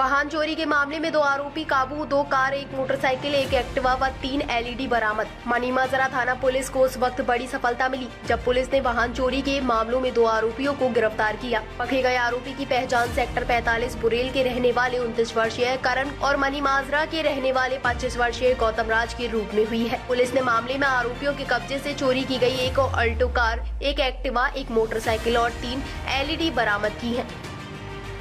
वाहन चोरी के मामले में दो आरोपी काबू, दो कार, एक मोटरसाइकिल, एक एक्टिवा व तीन एलईडी बरामद। मनी माजरा थाना पुलिस को उस वक्त बड़ी सफलता मिली, जब पुलिस ने वाहन चोरी के मामलों में दो आरोपियों को गिरफ़्तार किया। पकड़े गए आरोपी की पहचान सेक्टर 45 बुरेल के रहने वाले उनतीस वर्षीय करण और मनी माजरा के रहने वाले पच्चीस वर्षीय गौतम राज के रूप में हुई है। पुलिस ने मामले में आरोपियों के कब्जे ऐसी चोरी की गई एक अल्टो कार, एक एक्टिवा, एक मोटरसाइकिल और तीन एलईडी बरामद की है।